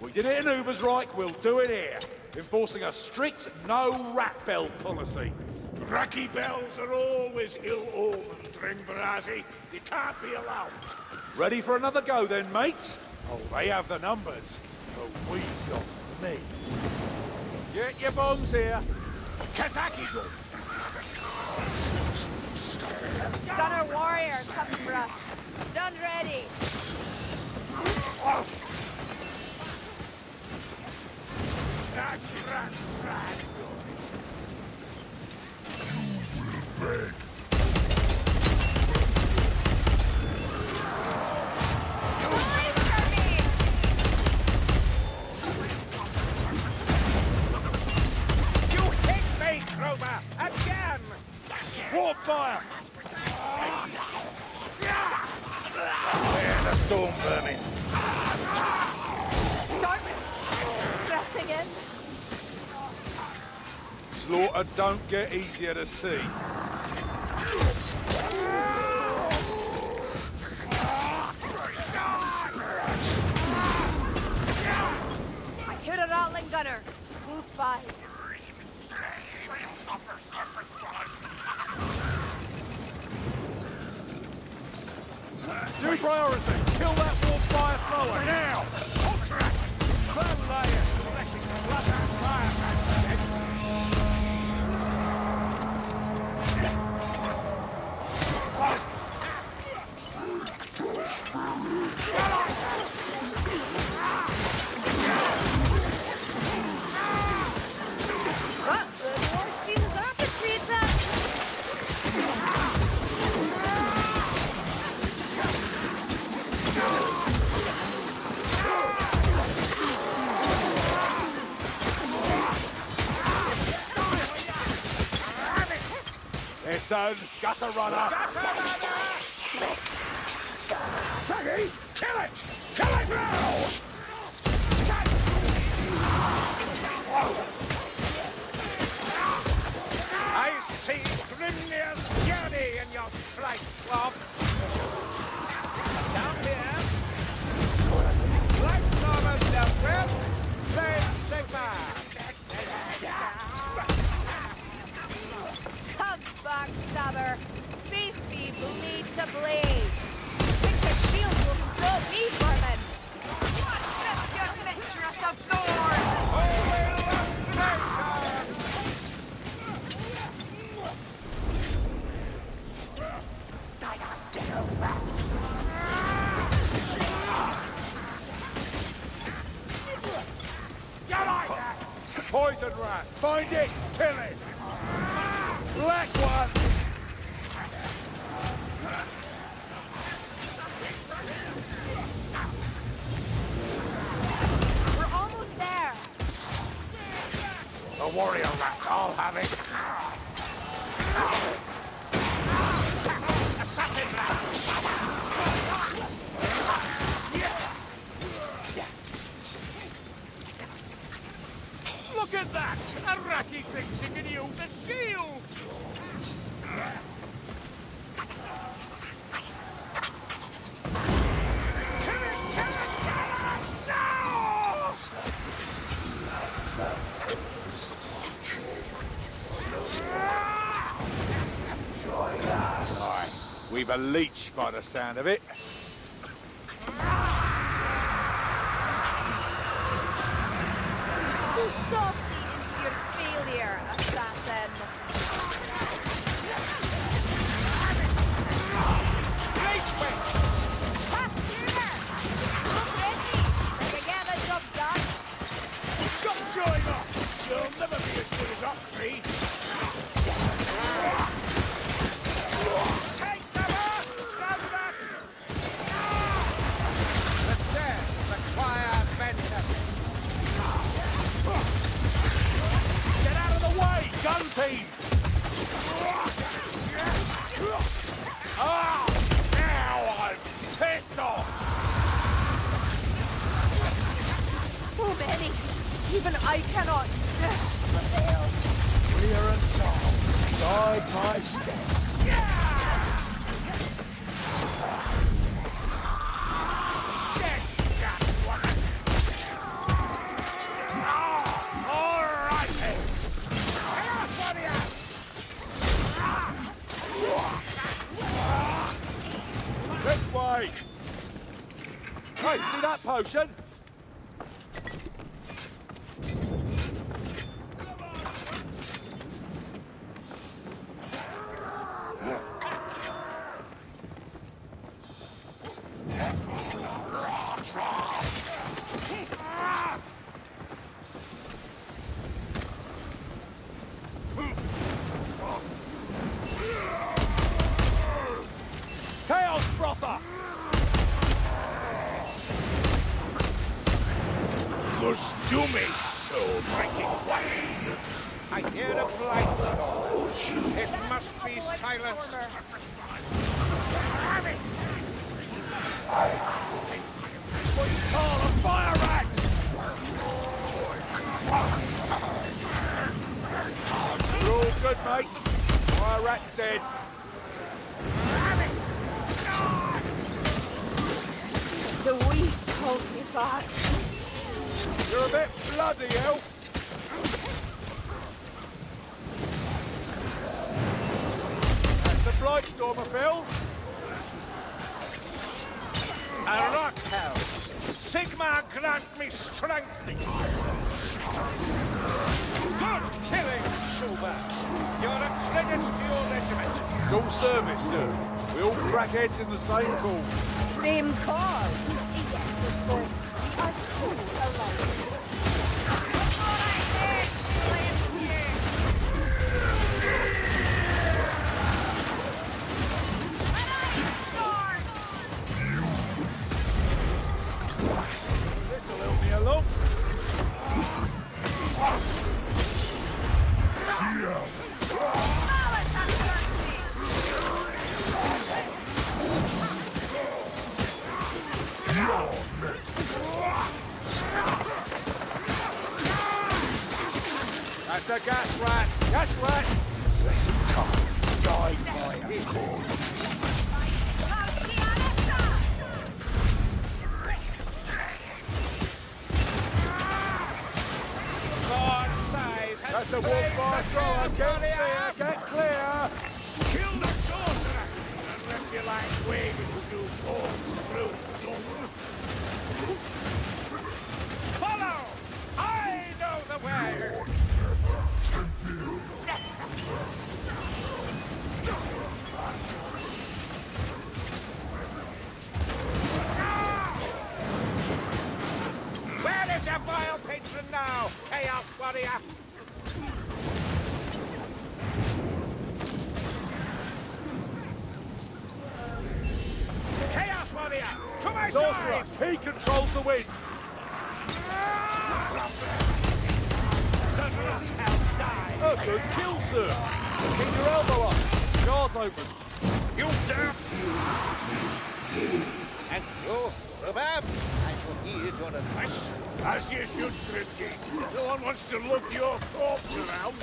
We did it in Uber's Ubersreik, we'll do it here. Enforcing a strict no rat bell policy. Racky bells are always ill-omened, Dringbarazzi. You can't be allowed. Ready for another go then, mates? Oh, they have the numbers. But we've got me. Get your bombs here. Kazaki go. Gunner warrior comes for us. Stunned ready. Oh. That's rats, rats. Away don't get easier to see. I hit a ratling gunner. Close by. New priority! Kill that warp fire thrower now! Burn layer, flashing Their son, gutter runner! Shaggy, kill it! Kill it now! To blade. Think the shield will still be vermin. What's? Poison rat! Find it! Kill it! Black one! We're almost there. The warrior rats, I'll have it. Assassin! Look at that! A ratty thinks he can use a shield! A leech by the sound of it. Hey, see that potion? Chaos Frother! Must do me, soul-breaking one. I hear a blight storm. It must be silenced. What you call a fire rat! You're all good, mates. Fire rat's dead. The weak holds me back. You're a bit bloody, elf. That's the Blightstormer, Phil. A rock hell. Sigmar grant me strength. Good killing, Suba. You're a credit to your regiment. It's all service, sir. We all crack heads in the same cause. Same cause. Yes, of course. Gas rat. Listen, Tom. Die by a cord. That's a wolf by the thrower. Get clear. Get clear. Kill the sorcerer! Unless you like wading through holes through. Follow! I know the way! Patron now, Chaos Warrior? Chaos Warrior! To my Sorcerer. side! He controls the wind. Does die! A good kill, sir. Keep your elbow up. Guards open. You dare! And you, Rubab, I shall heed your advice. As you should, Grimgate. No one wants to look your corpse around.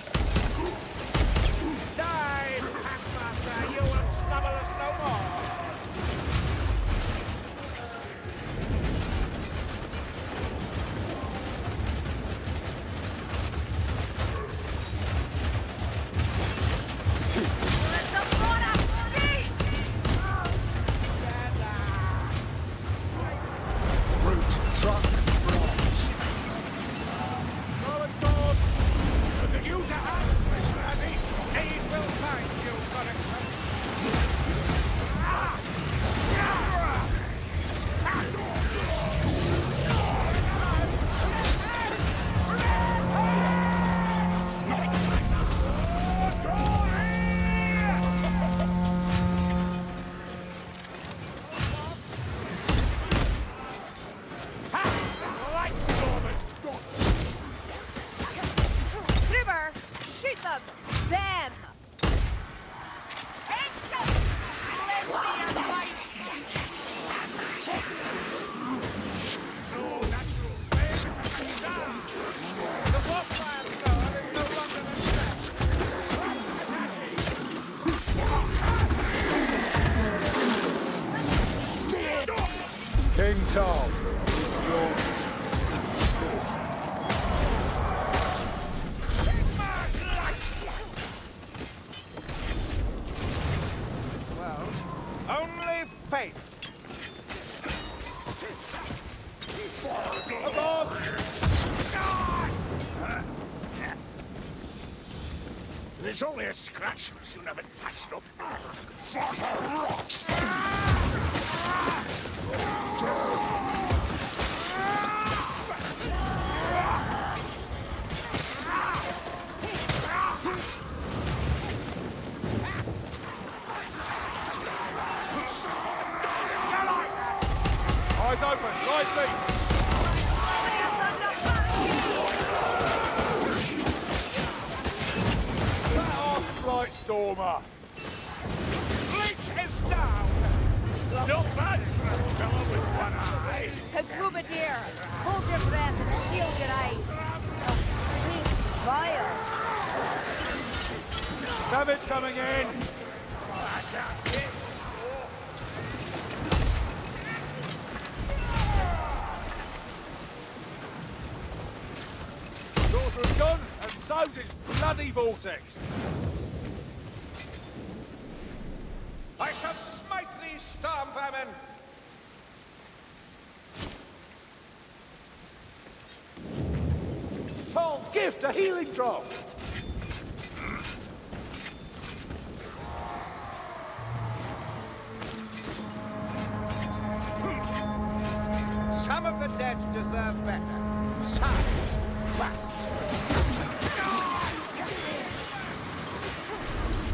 Die, Packmaster! You will trouble us no more! Shoot them! It's only a scratch. Soon have it patched up. Eyes open, right feet. Blight Bleach is down! Not bad a fellow with one eye. Hagrubadir, hold your breath and shield your eyes. Oh, vile. Savage coming in. I can't hit. Sorcerer's gone, and so's his bloody vortex. I shall smite thee, storm vermin! Paul's gift, a healing drop. Some of the dead deserve better. Some must.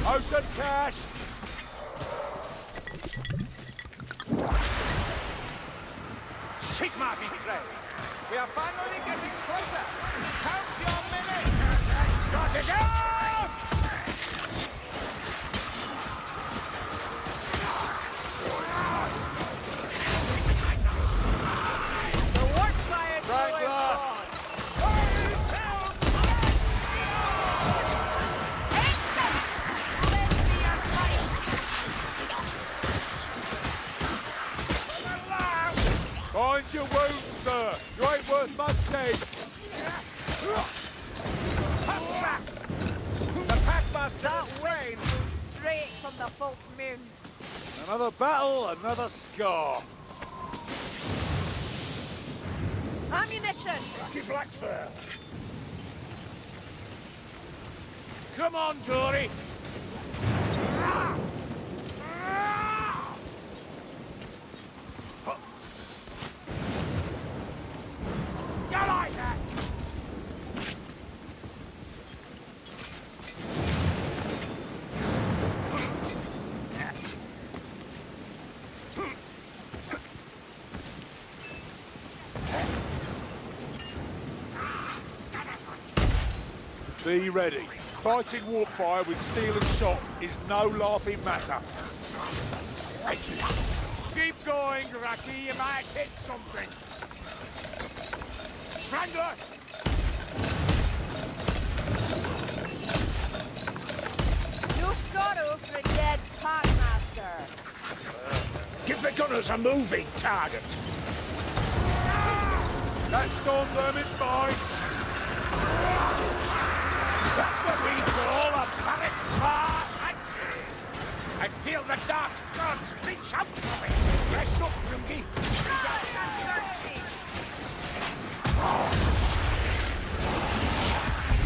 Ocean cash. Sigma be praised. We are finally getting closer. Count your minutes. Got it Ain't worth much back! The Packmaster That wind straight from the false moon. Another battle, another scar. Ammunition! Lucky Blackfur. Come on, Dory. You like that? Be ready. Fighting warfire with steel and shot is no laughing matter. Keep going, Rocky. You might hit something. Strangler! No sorrow for a dead Packmaster. Give the gunners a moving target. That storm vermin's mine. Feel the dark gods reach out for me. Rest up, Rungi.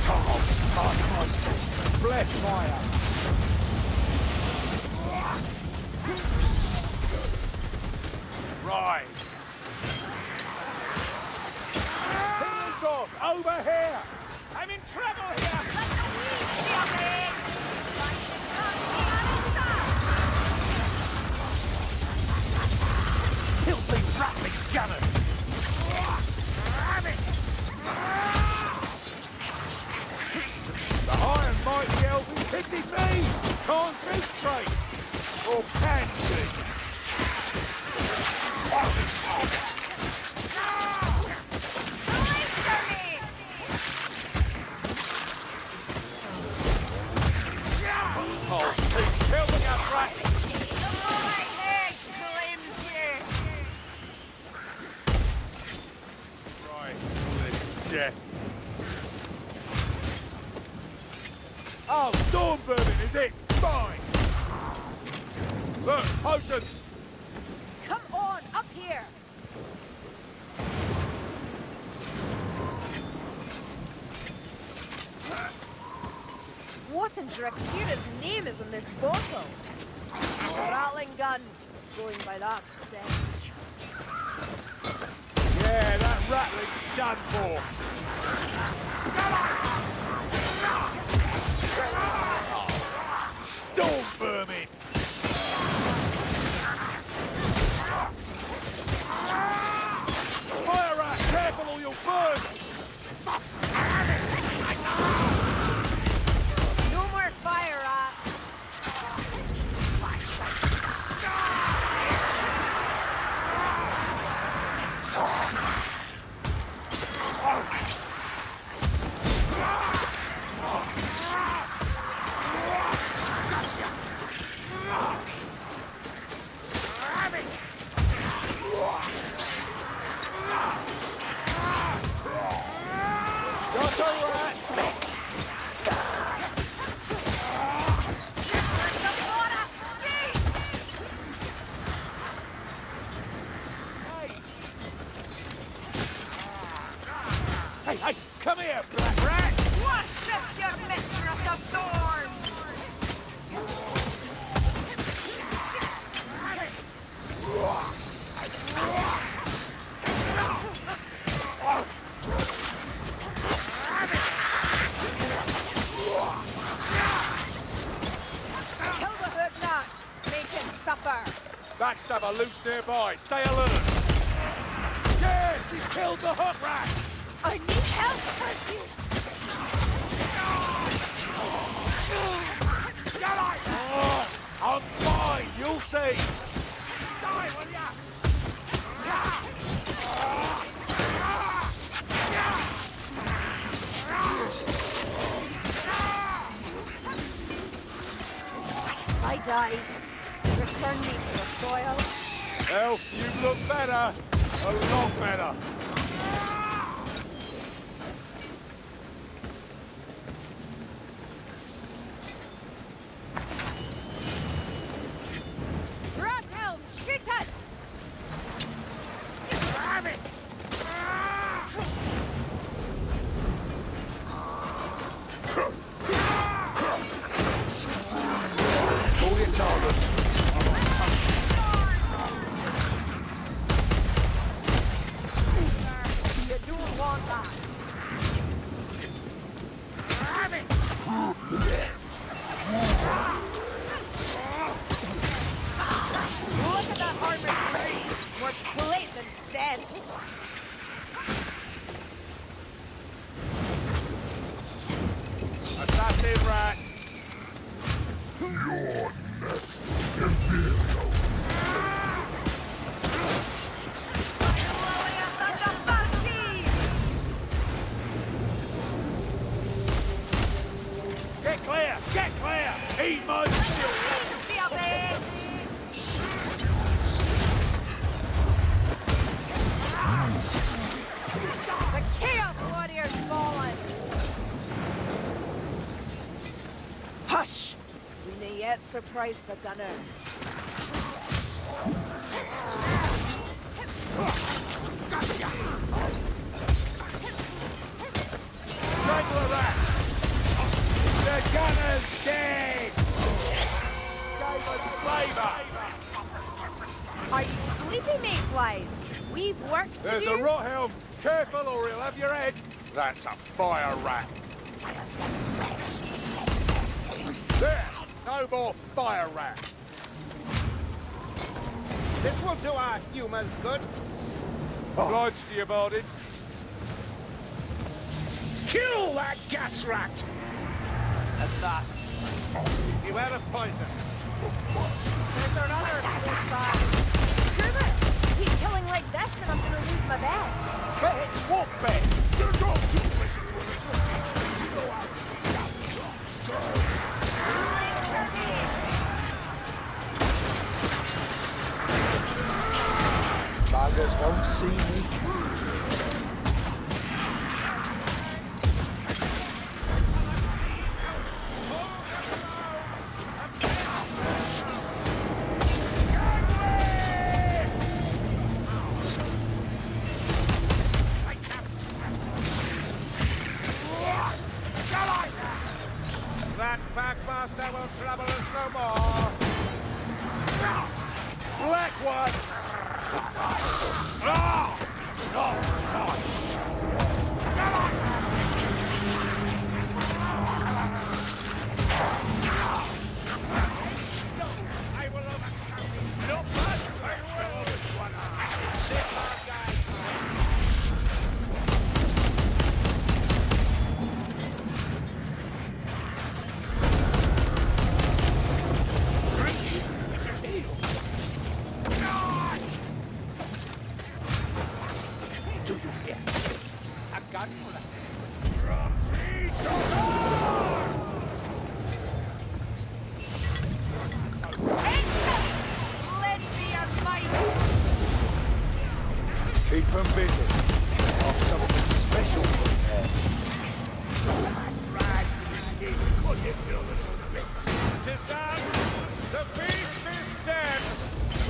Tom, past my soul. Bless my heart. Rise. Off. Over here. Me. Can't straight. Or can see. What Pottinger Akira's name is in this bottle. Ratling gun, going by that scent. Yeah, that ratling's done for. Storm Got a rat! Suffer! Backstabber loose nearby. Stay alert. Yes, he's killed the hook rat. I need help, Percy! Oh, ah, I'm fine. You'll see. Die, will ya? I die. Return me to the soil. Elf, you look better. Oh, A lot better. Surprise the gunner. Strangler. The gunner's dead. Gave us flavour. Are you sleepy, mayflies? We've worked to There's do. a rot helm. Careful or he'll have your head. That's a fire rat. There. No more fire rat. This will do our humans good. Obliged to you, Bardin. Kill that gas rat! At last. Beware of poison. There's another close by. Kruber, keep killing like this and I'm gonna lose my bet. Bet. What bet? Don't you Buggers won't see me.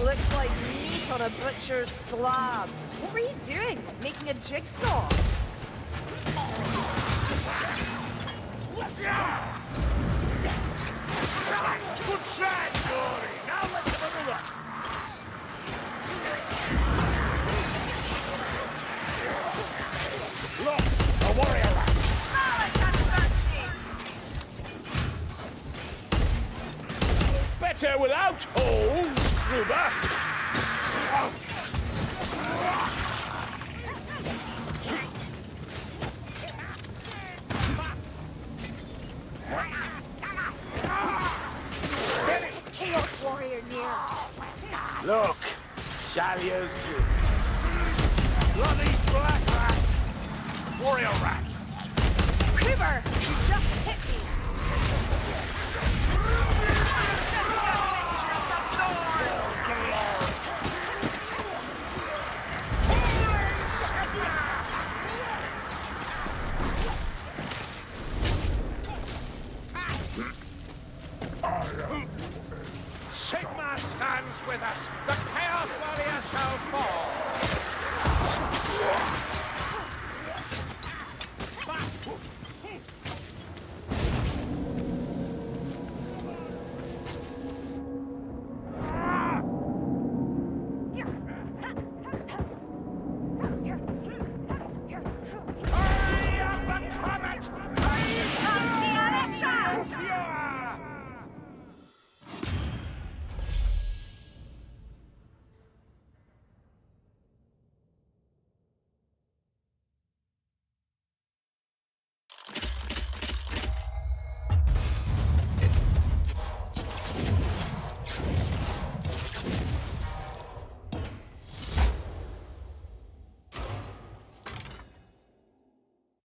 Looks like meat on a butcher's slab. What were you doing? Making a jigsaw? better without holes, Ruba. Look, Shalia's goons. Bloody black rats. Warrior rats. River.